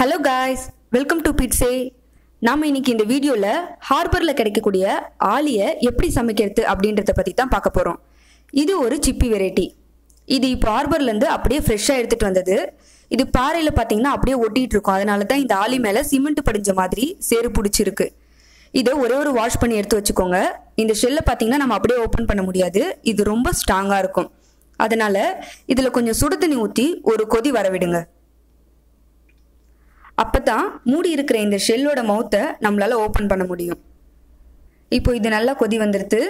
Hello guys welcome to பிட்ஸே நாம் இன்னைக்கு இந்த வீடியோவில் ஹார்பரில் கிடைக்கக்கூடிய ஆலியை எப்படி சமைக்கிறது அப்படின்றத பற்றி தான் பார்க்க போகிறோம் இது ஒரு சிப்பி வெரைட்டி இது இப்போ ஹார்பர்லேருந்து அப்படியே ஃப்ரெஷ்ஷாக எடுத்துகிட்டு வந்தது. இது பாறையில் பார்த்தீங்கன்னா அப்படியே ஒட்டிகிட்டு இருக்கும். அதனால தான் இந்த ஆலி மேலே சிமெண்ட் படிஞ்ச மாதிரி சேறு பிடிச்சிருக்கு. இதை ஒரே ஒரு வாஷ் பண்ணி எடுத்து வச்சுக்கோங்க. இந்த ஷெல்லை பார்த்தீங்கன்னா நம்ம அப்படியே ஓப்பன் பண்ண முடியாது. இது ரொம்ப ஸ்ட்ராங்காக இருக்கும். அதனால் இதில் கொஞ்சம் சுடு தண்ணி ஊற்றி ஒரு கொதி வர அப்போ தான் மூடி இருக்கிற இந்த ஷெல்லோட மவுத்தை நம்மளால் ஓப்பன் பண்ண முடியும். இப்போ இது நல்லா கொதி வந்துடுது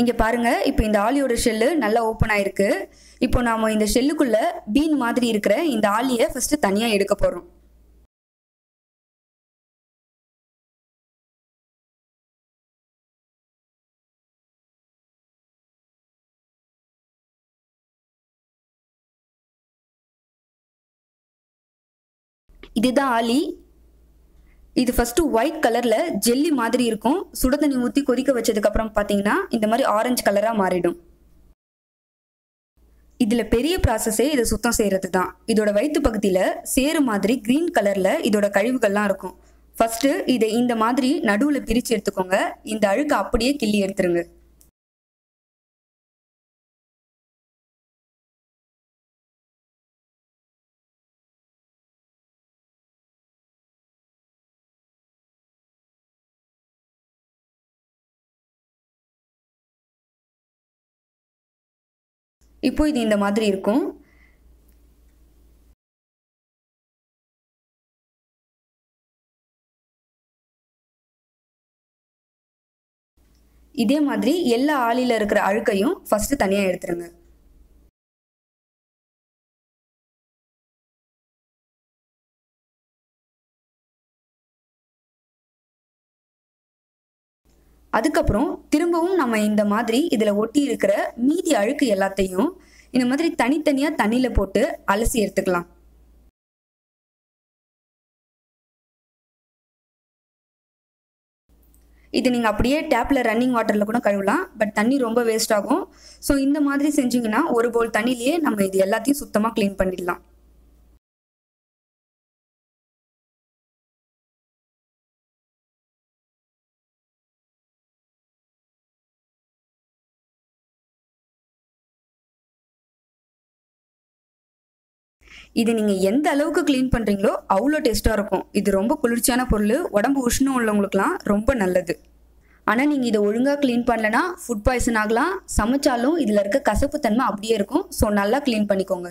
இங்கே பாருங்கள் இப்போ இந்த ஆலியோட ஷெல்லு நல்லா ஓப்பன் ஆயிருக்கு. இப்போ நாம் இந்த ஷெல்லுக்குள்ளே பீன் மாதிரி இருக்கிற இந்த ஆலியை ஃபஸ்ட்டு தனியாக எடுக்க போகிறோம் இதுதான் ஆலி இது ஃபர்ஸ்ட் ஒயிட் கலர்ல ஜெல்லி மாதிரி இருக்கும். சுட தண்ணி ஊற்றி கொதிக்க வச்சதுக்கு அப்புறம் பார்த்தீங்கன்னா இந்த மாதிரி ஆரஞ்சு கலரா மாறிடும். இதுல பெரிய ப்ராசஸே இதை சுத்தம் செய்யறது தான் இதோட வயிற்று பகுதியில சேறு மாதிரி கிரீன் கலர்ல இதோட கழிவுகள்லாம் இருக்கும். ஃபர்ஸ்ட் இதை இந்த மாதிரி நடுவுல பிரிச்சு எடுத்துக்கோங்க. இந்த அழுக்கு அப்படியே கிள்ளி எடுத்துருங்க. இப்போ இது இந்த மாதிரி இருக்கும். இதே மாதிரி எல்லா ஆளில இருக்கிற அழுக்கையும் ஃபர்ஸ்ட் தனியா எடுத்துருங்க. அதுக்கப்புறம் திரும்பவும் நம்ம இந்த மாதிரி இதில் ஒட்டி இருக்கிற மீதி அழுக்கு எல்லாத்தையும் இந்த மாதிரி தனித்தனியாக தண்ணியில் போட்டு அலசி எடுத்துக்கலாம். இது நீங்கள் அப்படியே டேப்பில் ரன்னிங் வாட்டரில் கூட கழுவலாம் பட் தண்ணி ரொம்ப வேஸ்ட் ஆகும். ஸோ இந்த மாதிரி செஞ்சிங்கன்னா ஒரு போல் தண்ணியிலேயே நம்ம இது எல்லாத்தையும் சுத்தமாக க்ளீன் பண்ணிடலாம். இது நீங்கள் எந்த அளவுக்கு க்ளீன் பண்ணுறீங்களோ அவ்வளோ டேஸ்ட்டாக இருக்கும். இது ரொம்ப குளிர்ச்சியான பொருள். உடம்பு உஷ்ணம் உள்ளவங்களுக்குலாம் ரொம்ப நல்லது. ஆனால் நீங்கள் இதை ஒழுங்காக க்ளீன் பண்ணலனா ஃபுட் பாய்சன் ஆகலாம். சமைச்சாலும் இதில் இருக்க கசப்பு தன்மை அப்படியே இருக்கும். ஸோ நல்லா க்ளீன் பண்ணிக்கோங்க.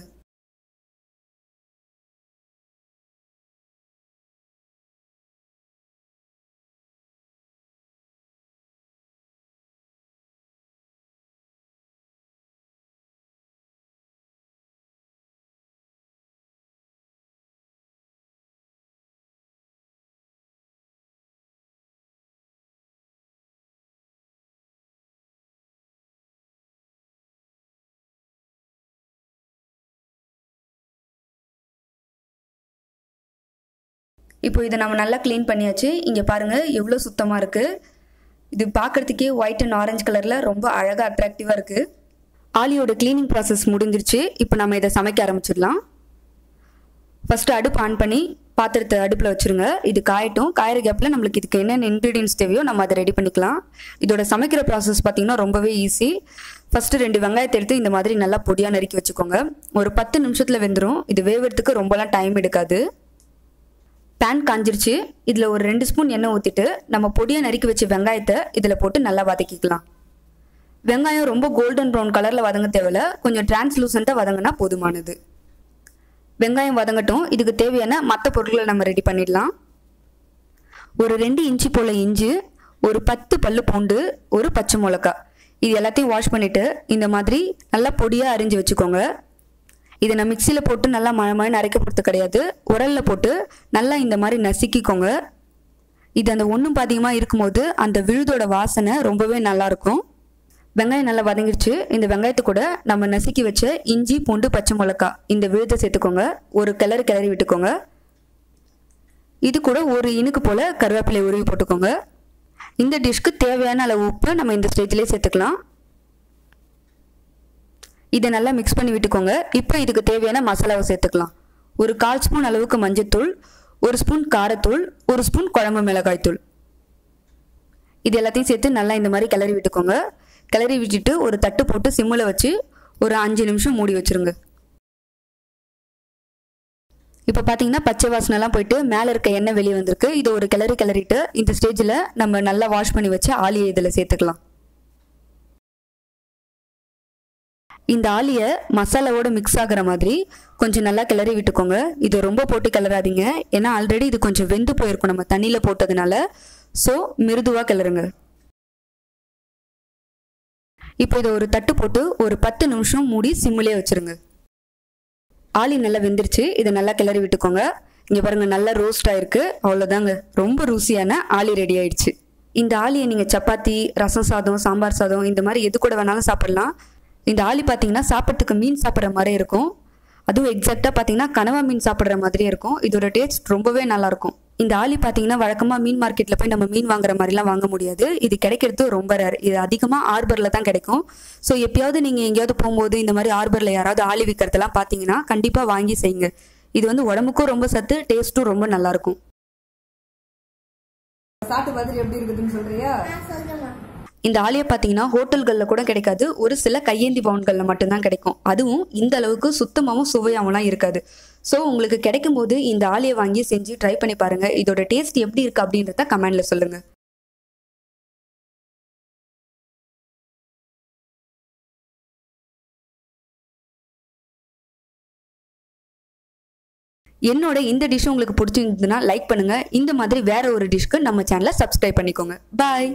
இப்போ இதை நம்ம நல்லா க்ளீன் பண்ணியாச்சு. இங்கே பாருங்கள் எவ்வளோ சுத்தமாக இருக்குது இது பார்க்குறதுக்கே ஒயிட் அண்ட் ஆரஞ்சு கலரில் ரொம்ப அழகாக அட்ராக்டிவாக இருக்குது ஆலியோட க்ளீனிங் ப்ராசஸ் முடிஞ்சிருச்சு. இப்போ நம்ம இதை சமைக்க ஆரம்பிச்சிடலாம். ஃபஸ்ட்டு அடுப்பு ஆன் பண்ணி பாத்திரத்தை அடுப்பில் வச்சுருங்க. இது காயட்டும். காயிற கேப்பில் நம்மளுக்கு இதுக்கு என்னென்ன இன்க்ரீடியன்ஸ் தேவையோ நம்ம அதை ரெடி பண்ணிக்கலாம். இதோட சமைக்கிற ப்ராசஸ் பார்த்திங்கன்னா ரொம்பவே ஈஸி ஃபஸ்ட்டு ரெண்டு வெங்காயத்தை எடுத்து இந்த மாதிரி நல்லா பொடியாக நறுக்கி வச்சுக்கோங்க. ஒரு பத்து நிமிஷத்தில் வெந்துடும் இது வேவறதுக்கு ரொம்பலாம் டைம் எடுக்காது. பேன் காஞ்சிருச்சு. இதில் ஒரு ரெண்டு ஸ்பூன் எண்ணெய் ஊற்றிட்டு நம்ம பொடியாக நறுக்கி வச்ச வெங்காயத்தை இதில் போட்டு நல்லா வதக்கிக்கலாம். வெங்காயம் ரொம்ப கோல்டன் ப்ரௌன் கலரில் வதங்க தேவையில்ல. கொஞ்சம் டிரான்ஸ்லூசண்ட்டாக வதங்கினா போதுமானது. வெங்காயம் வதங்கட்டும். இதுக்கு தேவையான மற்ற பொருட்களை நம்ம ரெடி பண்ணிடலாம். ஒரு ரெண்டு இன்ச்சு போல் இஞ்சி ஒரு பத்து பல்லு பூண்டு ஒரு பச்சை மிளகா இது எல்லாத்தையும் வாஷ் பண்ணிவிட்டு இந்த மாதிரி நல்லா பொடியாக அரிஞ்சு வச்சுக்கோங்க. இதை நான் மிக்சியில் போட்டு நல்லா மழை மழை அரைக்க போகிறது கிடையாது. உரலில் போட்டு நல்லா இந்த மாதிரி நசுக்கிக்கோங்க. இது அந்த ஒன்றும் பாதிகமாக இருக்கும்போது அந்த விழுதோட வாசனை ரொம்பவே நல்லாயிருக்கும். வெங்காயம் நல்லா வதங்கிடுச்சு இந்த வெங்காயத்து கூட நம்ம நசுக்கி வச்ச இஞ்சி பூண்டு பச்சை மிளகா இந்த விழுதை சேர்த்துக்கோங்க. ஒரு கிளறு கிளறி விட்டுக்கோங்க. இது கூட ஒரு இனுக்கு போல் கருவேப்பிலை உருவி போட்டுக்கோங்க. இந்த டிஷ்க்கு தேவையான அளவு உப்பு நம்ம இந்த ஸ்டேஜ்லேயே சேர்த்துக்கலாம். இதை நல்லா மிக்ஸ் பண்ணி விட்டுக்கோங்க. இப்போ இதுக்கு தேவையான மசாலாவை சேர்த்துக்கலாம். ஒரு கால் ஸ்பூன் அளவுக்கு மஞ்சத்தூள் ஒரு ஸ்பூன் காரத்தூள் ஒரு ஸ்பூன் குழம்பு மிளகாய்த்தூள் இது எல்லாத்தையும் சேர்த்து நல்லா இந்த மாதிரி கிளறி விட்டுக்கோங்க. கிளறி விட்டுட்டு ஒரு தட்டு போட்டு சிம்மில் வச்சு ஒரு அஞ்சு நிமிஷம் மூடி வச்சுருங்க. இப்போ பார்த்தீங்கன்னா பச்சை வாசனைலாம் போயிட்டு மேலே இருக்க எண்ணெய் வெளியே வந்திருக்கு. இது ஒரு கிளறி கிளறிட்டு இந்த ஸ்டேஜில் நம்ம நல்லா வாஷ் பண்ணி வச்சு ஆலியை இதில் சேர்த்துக்கலாம். இந்த ஆலியை மசாலாவோட மிக்ஸ் ஆகிற மாதிரி கொஞ்சம் நல்லா கிளறி விட்டுக்கோங்க. இது ரொம்ப போட்டு கிளறாதீங்க. ஏன்னா ஆல்ரெடி இது கொஞ்சம் வெந்து போயிருக்கும். நம்ம தண்ணியில் போட்டதுனால. ஸோ மிருதுவாக கிளறுங்க. இப்போ இதை ஒரு தட்டு போட்டு ஒரு பத்து நிமிஷம் மூடி சிம்மிலே வச்சுருங்க. ஆலி நல்லா வெந்துருச்சு. இதை நல்லா கிளறி விட்டுக்கோங்க. இங்கே பாருங்கள் நல்லா ரோஸ்ட் ஆயிருக்கு. அவ்வளோதாங்க ரொம்ப ருசியான ஆலி ரெடி ஆயிடுச்சு. இந்த ஆலியை நீங்கள் சப்பாத்தி ரசம் சாதம் சாம்பார் சாதம் இந்த மாதிரி எது கூட வேணாலும் சாப்பிட்லாம். இந்த ஆளி பார்த்தீங்கன்னா சாப்பிட்றதுக்கு மீன் சாப்பிட்ற மாதிரி இருக்கும். அதுவும் எக்ஸாக்டாக பார்த்தீங்கன்னா கனவா மீன் சாப்பிட்ற மாதிரியே இருக்கும். இதோட டேஸ்ட் ரொம்பவே நல்லாயிருக்கும் இந்த ஆலி பார்த்தீங்கன்னா வழக்கமாக மீன் மார்க்கெட்டில் போய் நம்ம மீன் வாங்குற மாதிரிலாம் வாங்க முடியாது. இது கிடைக்கிறது ரொம்ப ரேர் இது அதிகமாக ஆர்பரில் தான் கிடைக்கும். ஸோ எப்பயாவது நீங்கள் எங்கேயாவது போகும்போது இந்த மாதிரி ஆர்பரில் யாராவது ஆலி விற்கிறதெல்லாம் பார்த்தீங்கன்னா கண்டிப்பாக வாங்கி செய்யுங்க. இது வந்து உடம்புக்கும் ரொம்ப சத்து டேஸ்ட்டும் ரொம்ப நல்லாயிருக்கும் சாப்பிட்டு பார்த்துட்டு எப்படி இருக்குதுன்னு சொல்றியா? இந்த ஆலியை பார்த்தீங்கன்னா ஹோட்டல்களில் கூட கிடைக்காது. ஒரு சில கையேந்தி பவுன்களில் மட்டும்தான் கிடைக்கும். அதுவும் இந்த அளவுக்கு சுத்தமாகவும் சுவையாகவும்லாம் இருக்காது. ஸோ உங்களுக்கு கிடைக்கும் போது இந்த ஆலியை வாங்கி செஞ்சு ட்ரை பண்ணி பாருங்கள் இதோட டேஸ்ட் எப்படி இருக்குது அப்படின்றத கமெண்டில் சொல்லுங்கள் என்னோட இந்த டிஷ் உங்களுக்கு பிடிச்சிருந்ததுன்னா லைக் பண்ணுங்கள் இந்த மாதிரி வேற ஒரு டிஷ்க்கு நம்ம சேனலை சப்ஸ்கிரைப் பண்ணிக்கோங்க. பாய்